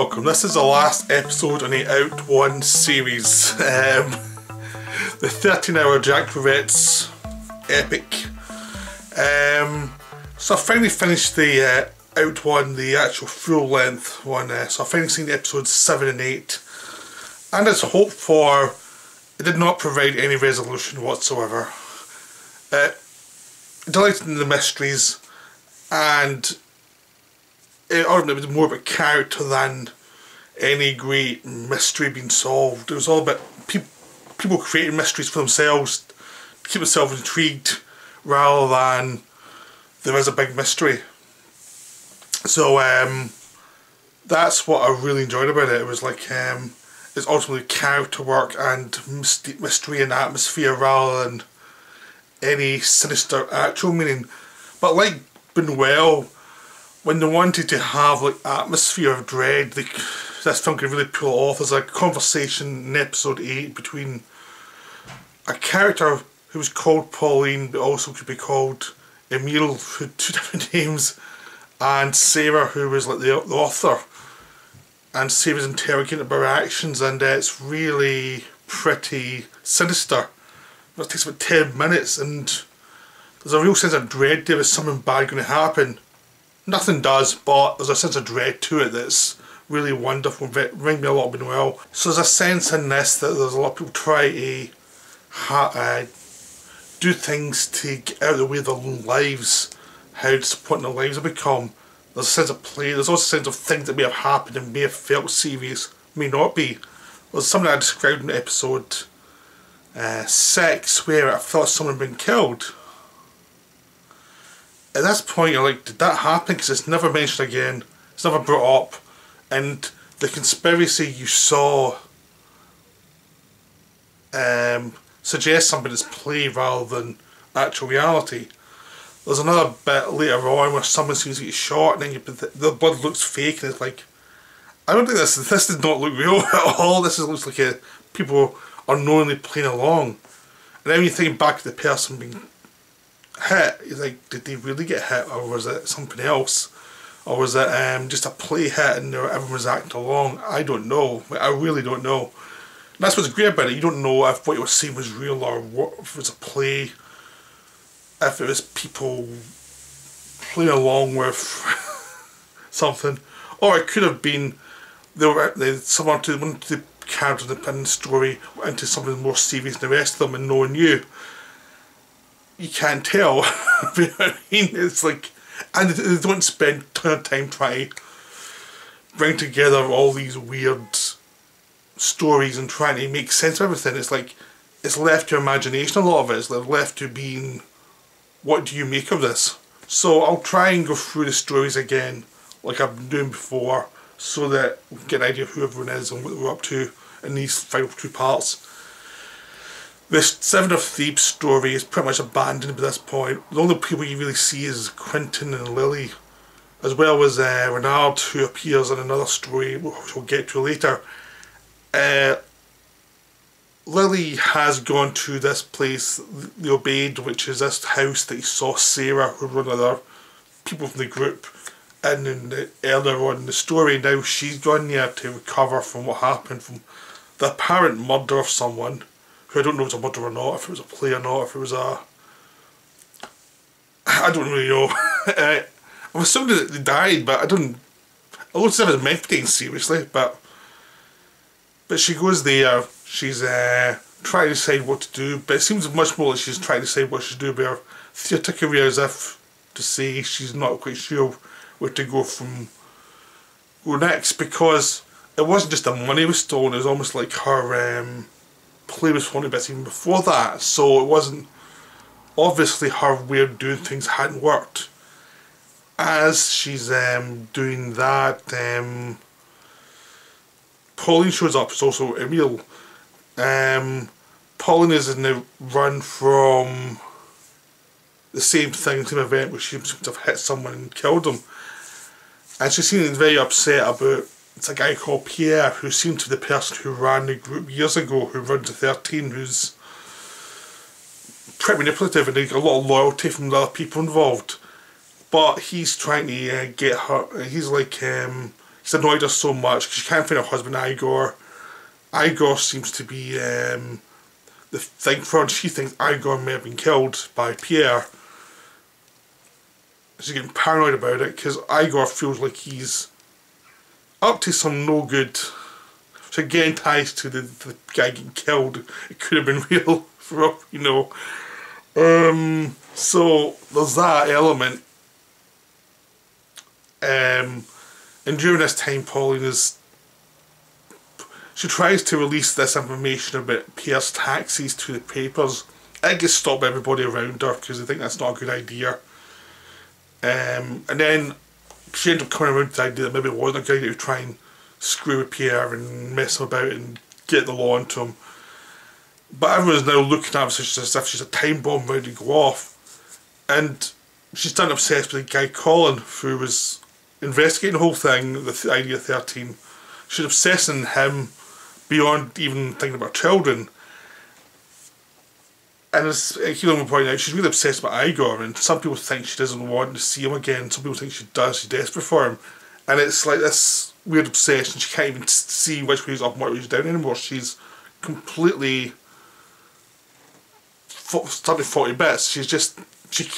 welcome. This is the last episode on the Out One series. Um, the 13 hour Jacques Rivette epic. Um, so I finally finished the uh, Out One, the actual full length one. Uh, so I finally seen episodes 7 and 8. And as hoped for, it did not provide any resolution whatsoever. Uh, delighted in the mysteries and it ultimately was more of a character than any great mystery being solved. It was all about pe people creating mysteries for themselves, to keep themselves intrigued, rather than there is a big mystery. So um, that's what I really enjoyed about it. It was like um, it's ultimately character work and mystery and atmosphere rather than any sinister actual meaning. But like Buñuel when they wanted to have like atmosphere of dread, they, this film could really pull off. There's a conversation in episode 8 between a character who was called Pauline but also could be called Emile, who two different names, and Sarah who was like the, the author. And Sarah's interrogated about her actions and uh, it's really pretty sinister. It takes about 10 minutes and there's a real sense of dread there is something bad going to happen nothing does, but there's a sense of dread to it that's really wonderful. Ring me a lot of well. So there's a sense in this that there's a lot of people try to uh, do things to get out of the way of their own lives, how disappointing their lives have become. There's a sense of play, there's also a sense of things that may have happened and may have felt serious, may not be. There's something I described in episode uh, 6 where I felt someone had been killed at this point you're like, did that happen? Because it's never mentioned again. It's never brought up. And the conspiracy you saw um, suggests something that's play rather than actual reality. There's another bit later on where someone seems to get shot and then the blood looks fake and it's like, I don't think this this did not look real at all. This is, looks like a, people are knowingly playing along. And then you think back to the person being hit, like, did they really get hit or was it something else? Or was it um, just a play hit and everyone was acting along? I don't know. I really don't know. And that's what's great about it. You don't know if what you were seeing was real or what, if it was a play. If it was people playing along with something. Or it could have been they were they, someone to one of the characters in the story into something more serious than the rest of them and no one knew you can't tell. It's like, and they don't spend a ton of time trying to bring together all these weird stories and trying to make sense of everything. It's like, it's left to imagination a lot of it. It's left to being, what do you make of this? So I'll try and go through the stories again, like I've been doing before, so that we get an idea of who everyone is and what we're up to in these final two parts. This Seven of Thebes story is pretty much abandoned by this point. The only people you really see is Quentin and Lily, as well as uh, Renard, who appears in another story, which we'll get to later. Uh, Lily has gone to this place, the Obade, which is this house that he saw Sarah, who one other people from the group, and in the, earlier on in the story. Now she's gone there to recover from what happened, from the apparent murder of someone who I don't know if it was a murder or not, if it was a play or not, if it was a... I don't really know. uh, I'm assuming that they died, but I don't... I don't see it's meant to taken seriously, but... But she goes there, she's uh, trying to decide what to do, but it seems much more like she's trying to decide what she should do with her theatre career as if to say she's not quite sure where to go from go next because it wasn't just the money was stolen, it was almost like her um, play was funny bits even before that, so it wasn't obviously her way of doing things hadn't worked. As she's um, doing that, um, Pauline shows up, it's also Emile. Um, Pauline is in the run from the same thing, same event where she seems to have hit someone and killed them. And she seems very upset about it's a guy called Pierre who seemed to be the person who ran the group years ago who runs the 13 who's pretty manipulative and a lot of loyalty from the other people involved but he's trying to uh, get her he's like um, he's annoyed her so much because she can't find her husband Igor. Igor seems to be um, the thing for her. She thinks Igor may have been killed by Pierre. She's getting paranoid about it because Igor feels like he's up to some no good. So again ties to the, the guy getting killed. It could have been real for up, you know. Um, so there's that element. Um, and during this time, Pauline is she tries to release this information about Pierre's taxis to the papers. It gets by everybody around her because they think that's not a good idea. Um, and then she ended up coming around to the idea that maybe it wasn't a good idea to try and screw with Pierre and mess him about and get the law into him. But everyone's now looking at her as if she's a time bomb ready to go off. And she's done obsessed with the guy Colin, who was investigating the whole thing, the idea 13. She's obsessing him beyond even thinking about children. And as Keelan will point out, she's really obsessed with Igor, and some people think she doesn't want to see him again, some people think she does, she's desperate for him. And it's like this weird obsession, she can't even see which way he's up and which way he's down anymore. She's completely started 40 bits. She's just, she,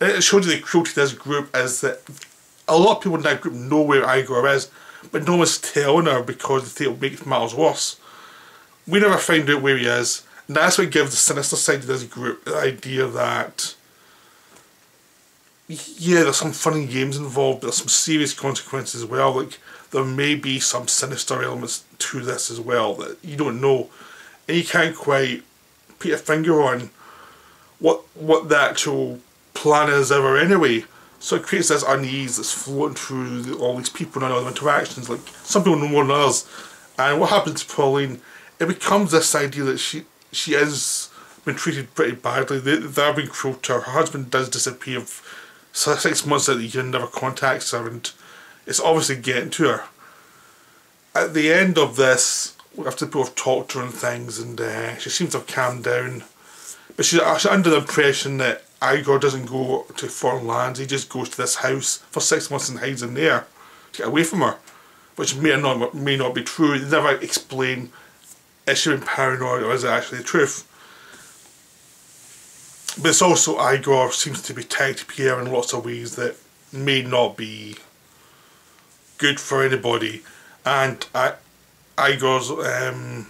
it shows you the cruelty of this group is that a lot of people in that group know where Igor is, but no one's telling her because they think it'll make matters worse. We never find out where he is, and that's what gives the sinister side of this group the idea that yeah, there's some funny games involved, but there's some serious consequences as well. Like there may be some sinister elements to this as well that you don't know, and you can't quite put a finger on what what the actual plan is ever anyway. So it creates this unease that's floating through all these people and all their interactions. Like some people know more than others. And what happens to Pauline? It becomes this idea that she she has been treated pretty badly. They they're being cruel to her. Her husband does disappear six months the year never contacts her and it's obviously getting to her. At the end of this, after people have talked to her and things and uh, she seems to have calmed down. But she's, she's under the impression that Igor doesn't go to foreign lands, he just goes to this house for six months and hides in there to get away from her. Which may or not may not be true. They never explain is she being paranoid or is it actually the truth. But it's also Igor seems to be tied to Pierre in lots of ways that may not be good for anybody. And I, Igor's um,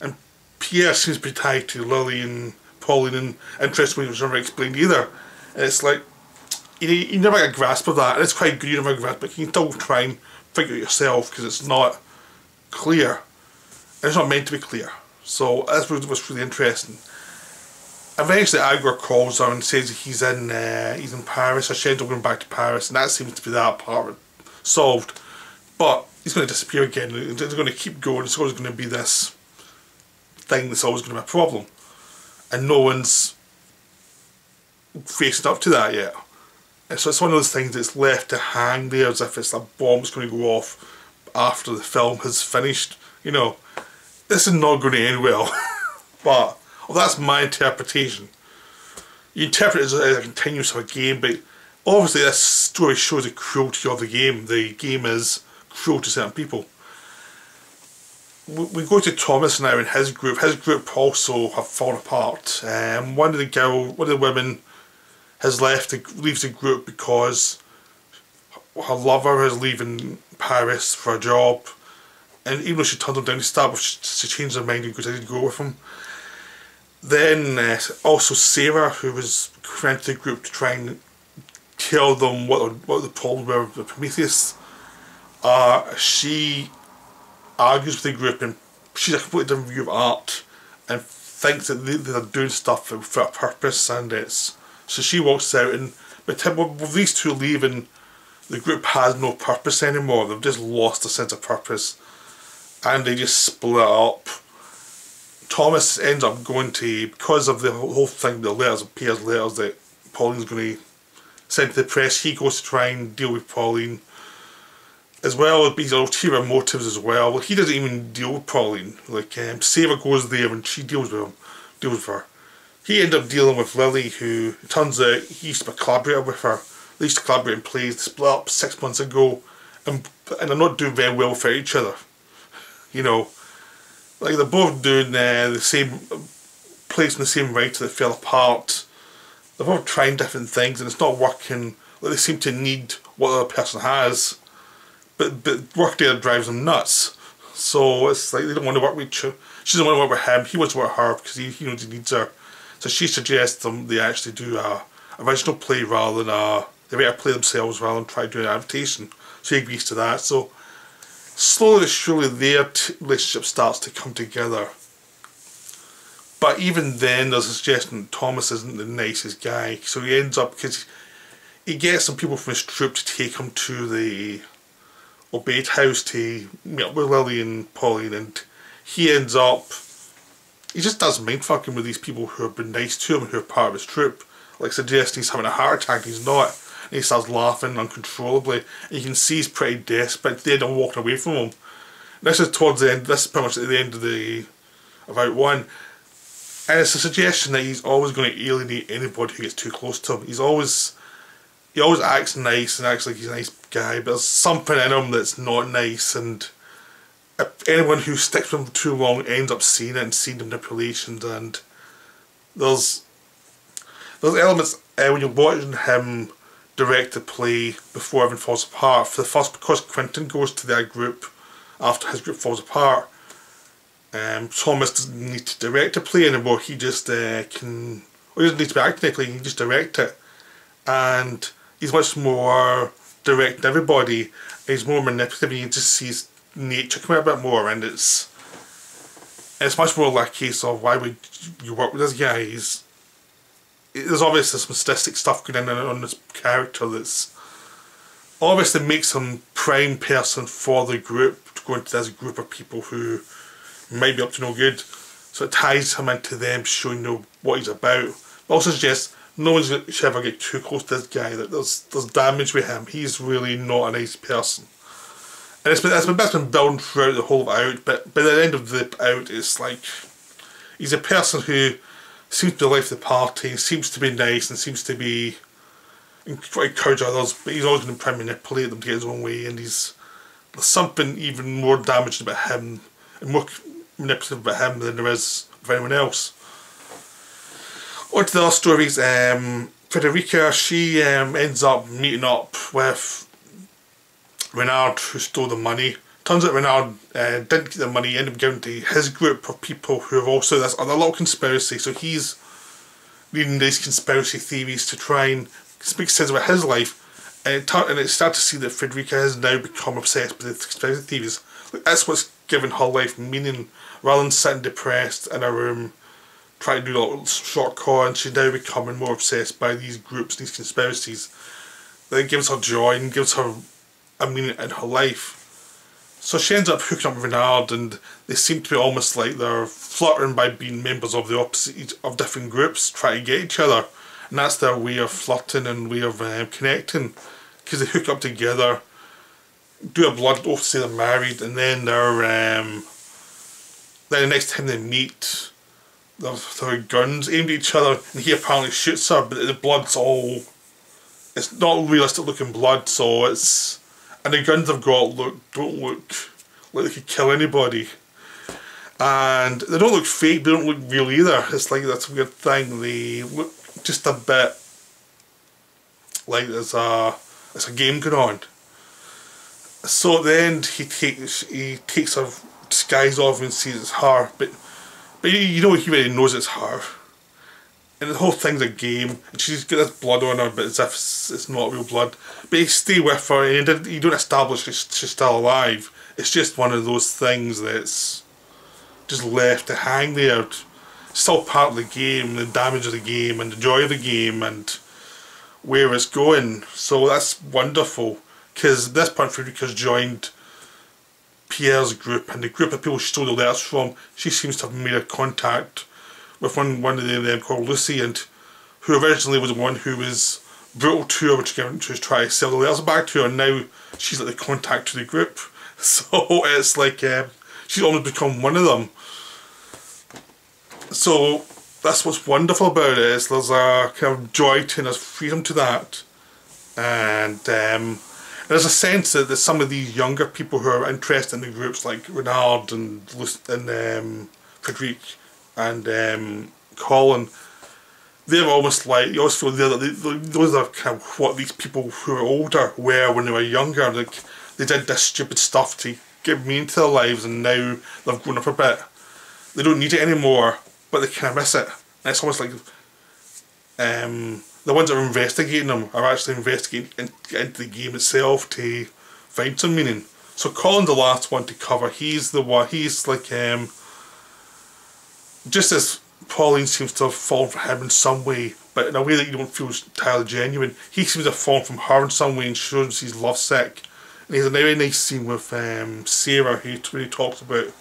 and Pierre seems to be tied to Lily and Pauline and interestingly was never explained either. And it's like you, you never get a grasp of that, and it's quite good you never grasp, but you can still try and figure it yourself because it's not clear. And it's not meant to be clear. So that's what was really interesting. Eventually, Igor calls her and says he's in uh, he's in Paris. I up going back to Paris, and that seems to be that part solved. But he's going to disappear again. It's going to keep going. It's always going to be this thing that's always going to be a problem and no one's faced up to that yet. So it's one of those things that's left to hang there as if it's a bomb that's going to go off after the film has finished. You know, this is not going to end well. but well, that's my interpretation. You interpret it as a, continuous of a game, but obviously this story shows the cruelty of the game. The game is cruel to certain people we go to Thomas now and his group. His group also have fallen apart. Um, one of the girl, one of the women, has left. Leaves the group because her lover is leaving Paris for a job, and even though she turned him down to start with, she, changed her mind and to go with him. Then uh, also Sarah, who was went to the group to try and tell them what what the problems were with Prometheus. Uh, she argues with the group and she's a completely different view of art and thinks that they, they're doing stuff for, a purpose and it's so she walks out and with these two leaving the group has no purpose anymore they've just lost a sense of purpose and they just split up Thomas ends up going to because of the whole thing the letters of Pierre's letters that Pauline's going to send to the press he goes to try and deal with Pauline as well as his ulterior motives as well. He doesn't even deal with Pauline. Like um, Sarah goes there and she deals with him, deals with her. He ends up dealing with Lily, who turns out he used to be a collaborator with her. They used to collaborate in plays. They split up six months ago, and and they're not doing very well for each other. You know, like they're both doing uh, the same, placing the same writer that fell apart. They're both trying different things and it's not working. Like they seem to need what the other person has, but but work there drives them nuts. So it's like they don't want to work with she doesn't want to work with him. He wants to work with her because he, he knows he needs her. So she suggests them they actually do a original play rather than a they better play themselves rather than try to do an adaptation. So he agrees to that. So slowly surely their relationship starts to come together. But even then there's a suggestion that Thomas isn't the nicest guy. So he ends up because he gets some people from his troop to take him to the Obade house to meet up with Lily and Pauline and he ends up he just does mind fucking with these people who have been nice to him who are part of his troop. Like suggesting he's having a heart attack he's not. He starts laughing uncontrollably. You can see he's pretty desperate. They up walking away from him. This is towards the end this is pretty much at the end of the about one. And it's a suggestion that he's always going to alienate anybody who gets too close to him. He's always he always acts nice and acts like he's a nice guy, but there's something in him that's not nice and anyone who sticks with him too long ends up seeing it and seeing the manipulations and there's there's elements uh, when you're watching him direct the play before everything falls apart. For the first, because Quentin goes to that group after his group falls apart, um, Thomas doesn't need to direct a play anymore. He just uh, can, or he doesn't need to be acting a play. He can just direct it, and he's much more direct everybody. He's more manipulative. You just sees nature come out a bit more, and it's it's much more like a case of why would you work with this guy? He's there's obviously some sadistic stuff going on on this character that's obviously makes him prime person for the group to go into this group of people who might be up to no good. So it ties him into them, showing you what he's about. But also suggests no one should ever get too close to this guy. That there's there's damage with him. He's really not a nice person. And it's been it's been, it's been building throughout the whole out. But by the end of the out, it's like he's a person who seems to like the party, seems to be nice, and seems to be encourage others. But he's always going to try and manipulate them to get his own way. And he's there's something even more damaging about him and more manipulative about him than there is of anyone else. On to the other stories, um, Frederica, she um, ends up meeting up with Renard who stole the money. Turns out Renard uh, didn't get the money, ended up giving to his group of people who have also this other little conspiracy. So he's leading these conspiracy theories to try and make sense about his life. And it, and it started to see that Frederica has now become obsessed with the conspiracy theories. Like, that's what's given her life meaning. Rather than sitting depressed in a room trying to do a short con, she's now becoming more obsessed by these groups, these conspiracies. That gives her joy and gives her a meaning in her life. So she ends up hooking up with Renard and they seem to be almost like they're flirting by being members of the opposite of different groups, trying to get each other. And that's their way of flirting and way of um, connecting. Because they hook up together, do a blood oath, say they're married, and then they're um, then the next time they meet, their guns aimed at each other, and he apparently shoots her, but the blood's all. It's not realistic looking blood, so it's. And the guns they've got look don't look like they could kill anybody. And they don't look fake, they don't look real either. It's like that's a weird thing. They look just a bit like there's a there's a game going on. So at the end he takes he takes her disguise off and sees it's her, but but you know he really knows it's her. And the whole thing's a game, and she's got this blood on her, but as if it's, not real blood. But you stay with her, and you don't establish she's, she's still alive. It's just one of those things that's just left to hang there. It's still part of the game, the damage of the game, and the joy of the game, and where it's going. So that's wonderful, because this point Frederica's joined Pierre's group and the group of people she stole the letters from, she seems to have made a contact with one, one of them called Lucy and who originally was the one who was brutal to her which came to try to sell the letters back to her and now she's like the contact to the group. So it's like um, she's almost become one of them. So that's what's wonderful about it is there's a kind of joy to and there's freedom to that. And um, There's a sense that there's some of these younger people who are interested in the groups like Renard and, and um, Frederic and um, Colin, they're almost like, you always feel they're, they, those are kind of what these people who are older were when they were younger. Like, they did this stupid stuff to get me into their lives and now they've grown up a bit. They don't need it anymore, but they kind of miss it. And it's almost like um, the ones that are investigating them are actually investigating in, into the game itself to find some meaning. So Colin's the last one to cover. He's the one, he's like, um, just as Pauline seems to have fallen for him in some way, but in a way that you don't feel entirely genuine, he seems to have fallen from her in some way and shows he's lovesick. And he has a very nice scene with um, Sarah who, he talks about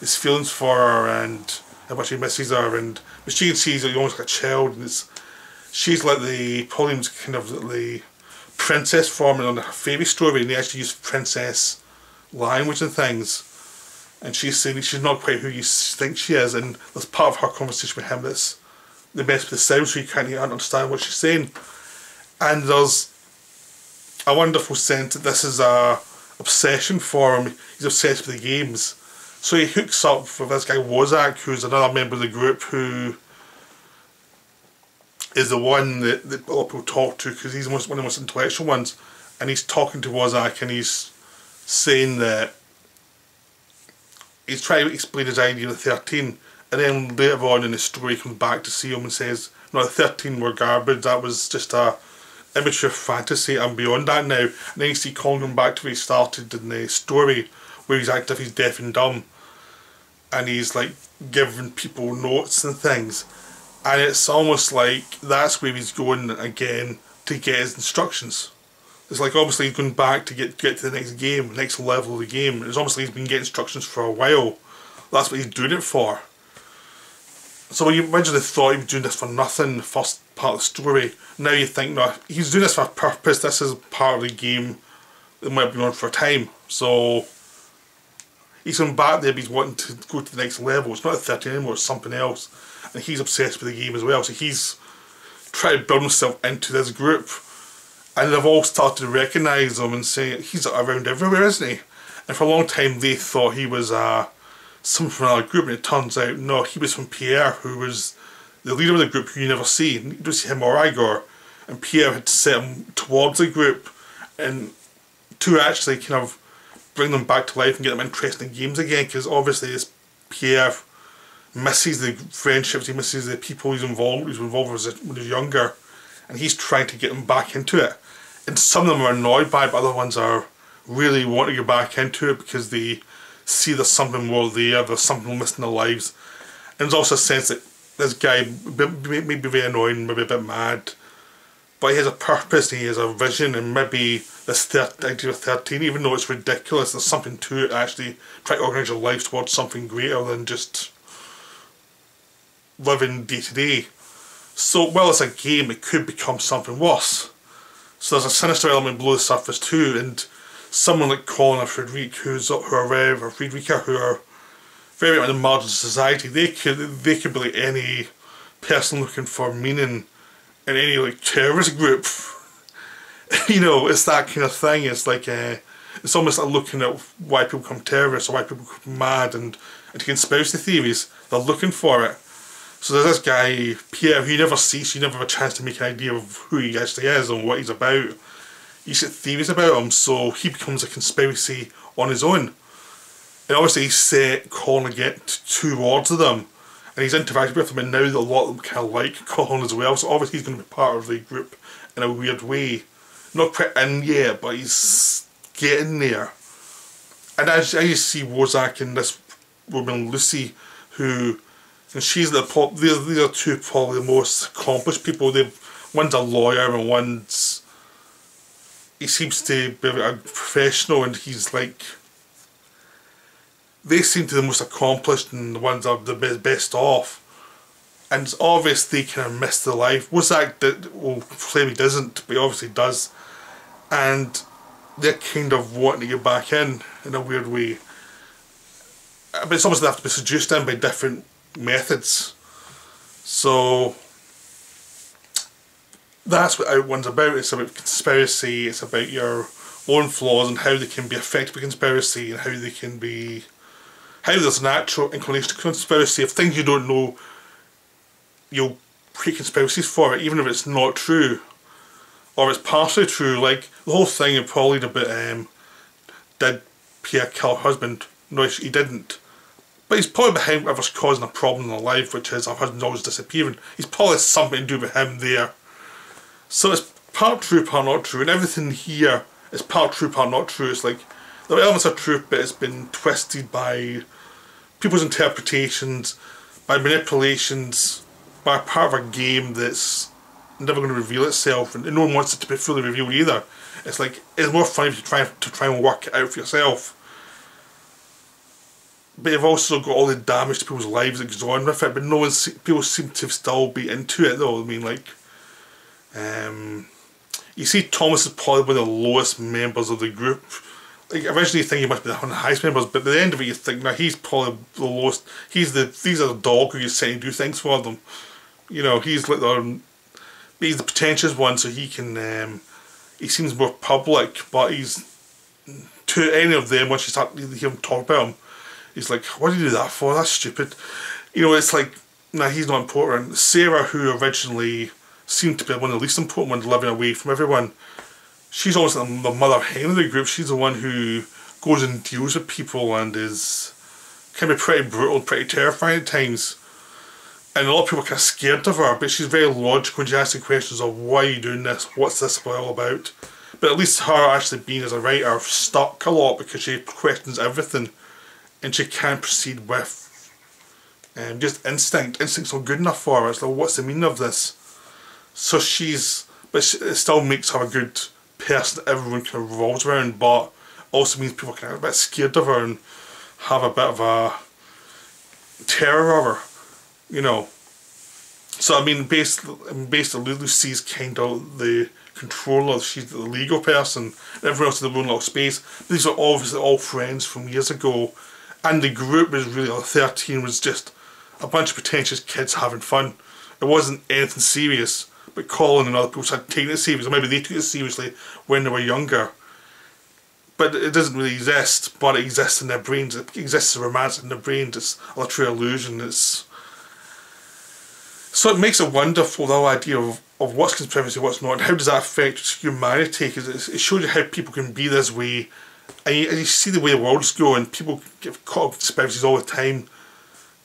his feelings for her and how much he misses her and but she sees her almost like a child and it's she's like the Pauline's kind of the princess forming on her fairy story and they actually use princess language and things and she's saying she's not quite who you think she is and there's part of her conversation with him that's the best with the sound so you can't even understand what she's saying. And there's a wonderful sense that this is a obsession for him. He's obsessed with the games. So he hooks up with this guy Wozak who's another member of the group who is the one that, that a lot of people talk to because he's one of the most intellectual ones. And he's talking to Wozak and he's saying that he's trying to explain his idea of 13 and then later on in the story he comes back to see him and says no the 13 were garbage. That was just a immature fantasy I'm beyond that now. And then you see Colin going back to where he started in the story where he's acting he's deaf and dumb and he's like giving people notes and things. And it's almost like that's where he's going again to get his instructions. It's like obviously he's going back to get get to the next game, next level of the game. It's obviously he's been getting instructions for a while. That's what he's doing it for. So when you originally thought he was doing this for nothing, the first part of the story, now you think no, he's doing this for a purpose. This is part of the game that might be on for a time. So he's going back there, he's wanting to go to the next level. It's not a 13 anymore, it's something else and he's obsessed with the game as well. So he's trying to build himself into this group, and they've all started to recognise him and say he's around everywhere, isn't he? And for a long time they thought he was uh, someone from another group, and it turns out no, he was from Pierre, who was the leader of the group who you never see. You don't see him or Igor, and Pierre had to set him towards the group, and to actually kind of bring them back to life and get them interested in games again, because obviously it's Pierre misses the friendships, he misses the people he's involved, he's involved with when he's younger, and he's trying to get them back into it. And some of them are annoyed by it, but other ones are really want to get back into it because they see there's something more there, there's something missing in their lives. And there's also a sense that this guy may be very annoying, maybe a bit mad, but he has a purpose, he has a vision, and maybe this idea of 13, even though it's ridiculous, there's something to it actually. Try to organise your life towards something greater than just living day to day. So while it's a game, it could become something worse. So there's a sinister element below the surface too, and someone like Colin or Frederic, who's who are Rev or Friedrika, who are very much in the margins of society, they could they could be like any person looking for meaning in any like terrorist group. you know, it's that kind of thing. It's like uh, it's almost like looking at why people become terrorists or why people become mad and, and conspiracy theories. They're looking for it. So there's this guy, Pierre, who you never see, so you never have a chance to make an idea of who he actually is and what he's about. You get theories about him, so he becomes a conspiracy on his own. And obviously he's set Colin get towards them, and he's interacted with them, and now a lot of them kind of like Colin as well, so obviously he's going to be part of the group in a weird way. Not quite in yet, but he's getting there. And as, you see Wozak and this woman Lucy, who and she's the pop. These, these are two probably the most accomplished people. They one's a lawyer and one's he seems to be a professional, and he's like they seem to be the most accomplished and the ones are the best, off. And it's obvious they kind of miss their life. Was that that will claim he doesn't, but he obviously does. And they're kind of wanting to get back in in a weird way. But it's almost they have to be seduced in by different methods. So that's what Out One's about. It's about conspiracy, it's about your own flaws and how they can be affected by conspiracy and how they can be how there's a natural inclination to conspiracy of things you don't know you'll create conspiracies for it even if it's not true or it's partially true like the whole thing in probably about um, did Pierre kill her husband no he didn't but he's probably behind whatever's causing a problem in her life which is her husband's always disappearing he's probably something to do with him there so it's part true part not true and everything here is part true part not true it's like are elements of truth but it's been twisted by people's interpretations, by manipulations, by part of a game that's never going to reveal itself, and no one wants it to be fully revealed either. It's like it's more fun if you try to try and work it out for yourself. But you've also got all the damage to people's lives that goes on with it. But no one, people seem to still be into it though. I mean, like, um, you see, Thomas is probably one of the lowest members of the group like originally you think he must be one of the highest members, but at the end of it you think now he's probably the lowest. He's the these are the dog who you say do things for them. You know he's like the he's the pretentious one, so he can um, he seems more public, but he's to any of them once you start to hear him talk about him, he's like, what do you do that for? That's stupid. You know it's like now he's not important. Sarah, who originally seemed to be one of the least important ones, living away from everyone she's the, the mother hen of the group. She's the one who goes and deals with people and is can be pretty brutal, pretty terrifying at times. And a lot of people are kind of scared of her, but she's very logical when she asks the questions of why are you doing this, what's this all about. But at least her actually being as a writer stuck a lot because she questions everything and she can't proceed with um, just instinct. Instinct's not good enough for her. It's like, what's the meaning of this? So she's, but it still makes her a good person that everyone kind of revolves around, but also means people can get a bit scared of her and have a bit of a terror of her, you know. So I mean, basically, basically Lucy's kind of the controller, she's the legal person, everyone else in the little space. These are obviously all friends from years ago, and the group was really, like 13 was just a bunch of pretentious kids having fun. It wasn't anything serious but Colin and other people started taking it seriously. Or maybe they took it seriously when they were younger. But it doesn't really exist, but it exists in their brains. It exists as romance in their brains. It's a literary illusion. It's so it makes it wonderful idea of, of what's conspiracy, what's not, and how does that affect humanity? Because it shows you how people can be this way, and you, and you see the way the world's going. People get caught up in conspiracies all the time.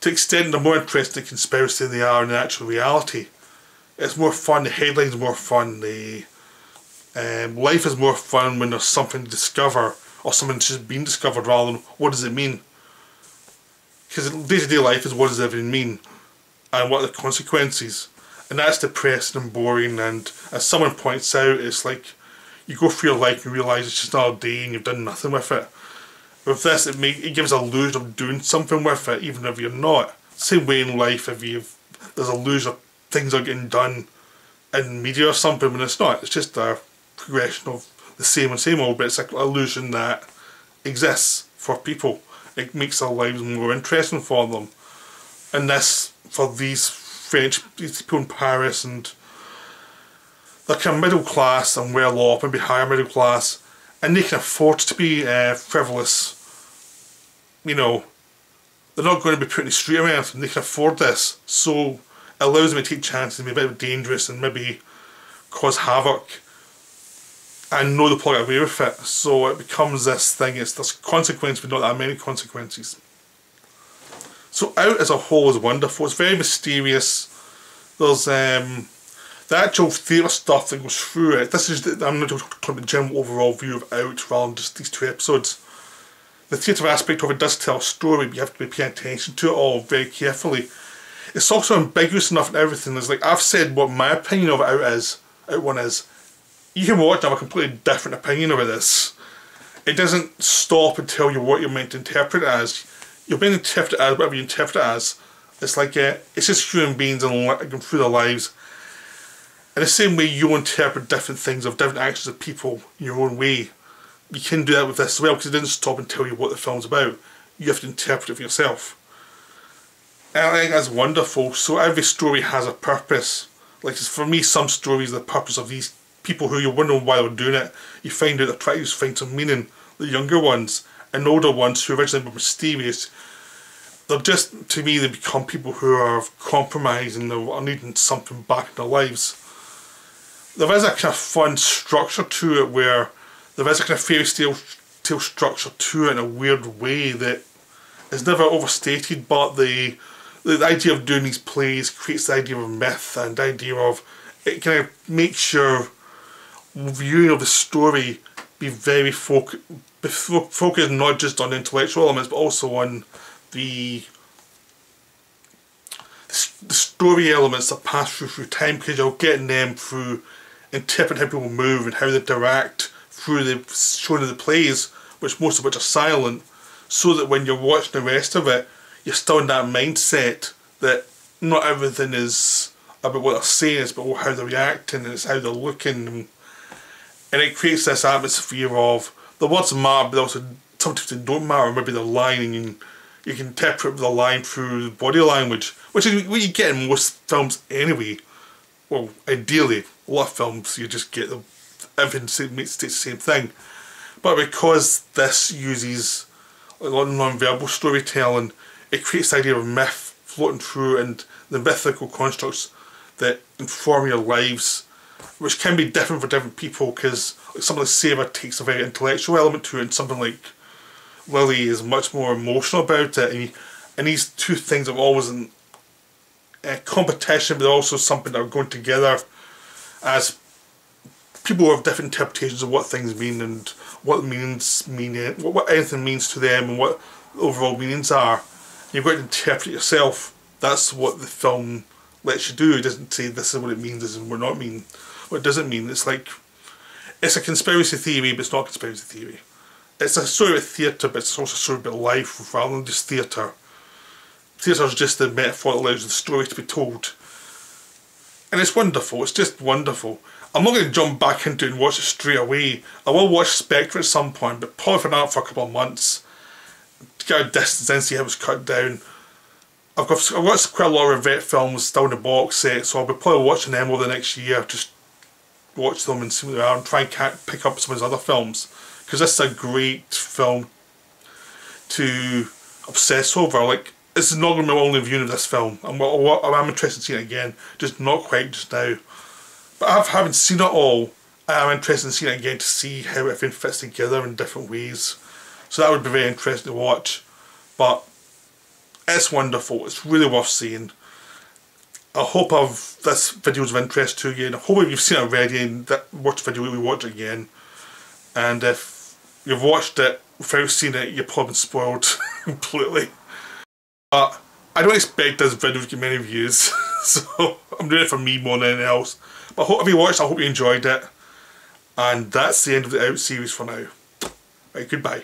To extend, they're more interested in conspiracy than they are in the actual reality it's more fun, the headlines more fun, the um, life is more fun when there's something to discover or something that's just been discovered rather than what does it mean. Because day to day life is what does even mean and what are the consequences. And that's depressing and boring and as someone points out it's like you go through your life and realise it's just another day and you've done nothing with it. With this it make, it gives a illusion of doing something with it even if you're not. Same way in life if you've there's a illusion of things are getting done in media or something when it's not. It's just a progression of the same and same old, but it's an illusion that exists for people. It makes their lives more interesting for them. And this, for these French these people in Paris and kind of middle class and well off, maybe higher middle class, and they can afford to be uh, frivolous. You know, they're not going to be put in the street or anything, they can afford this. So it allows them to take chances and be a bit dangerous and maybe cause havoc and know the plug away with it. So it becomes this thing, it's there's consequences but not that many consequences. So Out as a whole is wonderful, it's very mysterious. There's um, the actual theatre stuff that goes through it. This is the, I'm not talking about the general overall view of Out rather than just these two episodes. The theatre aspect of it does tell a story, but you have to be paying attention to it all very carefully it's also ambiguous enough and everything. It's like I've said what my opinion of out is, out one is. You can watch and have a completely different opinion about this. It doesn't stop and tell you what you're meant to interpret it as. You're meant to interpret as whatever you interpret it as. It's like uh, it's just human beings and going through their lives. In the same way you interpret different things of different actions of people in your own way, you can do that with this as well because it doesn't stop and tell you what the film's about. You have to interpret it for yourself. And I think that's wonderful. So every story has a purpose. Like for me, some stories, the purpose of these people who you're wondering why they're doing it, you find out they're trying to find some meaning. The younger ones and older ones who originally were mysterious, they're just, to me, they become people who are compromised and they're needing something back in their lives. There is a kind of fun structure to it where there is a kind of fairy tale, tale structure to it in a weird way that is never overstated, but the the idea of doing these plays creates the idea of myth and the idea of it kind of makes your viewing of the story be very focused focus not just on intellectual elements but also on the the story elements that pass through through time because you're getting them through interpreting how people move and how they interact through the showing of the plays, which most of which are silent, so that when you're watching the rest of it, you're still in that mindset that not everything is about what they're saying, it's about how they're reacting and it's how they're looking. And it creates this atmosphere of the words matter, but also sometimes they don't matter. Maybe they're lying, and you can interpret the line through body language, which is what you get in most films anyway. Well, ideally, a lot of films you just get the everything states the same thing. But because this uses a lot of non-verbal storytelling, it creates the idea of myth floating through and the mythical constructs that inform your lives which can be different for different people because something like Sarah takes a very intellectual element to it and something like Lily is much more emotional about it and, and these two things are always in a competition but also something that are going together as people have different interpretations of what things mean and what means mean what, what anything means to them and what overall meanings are. You've got to interpret yourself. That's what the film lets you do. It doesn't say this is what it means, this is what not mean what it doesn't mean. It's like, it's a conspiracy theory, but it's not a conspiracy theory. It's a story about theatre, but it's also a story about life rather than just theatre. Is just the metaphor that allows the story to be told. And it's wonderful, it's just wonderful. I'm not going to jump back into it and watch it straight away. I will watch Spectre at some point, but probably that for a couple of months. Get a distance and see how it's cut down. I've got, I've got quite a lot of vet films still in the box set, so I'll be probably watching them over the next year, just watch them and see what they are and try and pick up some of his other films because this is a great film to obsess over like is not going to be my only viewing of this film. I'm, I'm interested in seeing it again. Just not quite just now. But I haven't seen it all I am interested in seeing it again to see how everything fits together in different ways. So that would be very interesting to watch. But it's wonderful. It's really worth seeing. I hope I've, this video is of interest to you and I hope you've seen it already and that watch video we watch it again. And if you've watched it without seeing it you've probably been spoiled completely but I don't expect this video to get many views so I'm doing it for me more than anything else. But I hope if you watched I hope you enjoyed it. And that's the end of the Out series for now. Right goodbye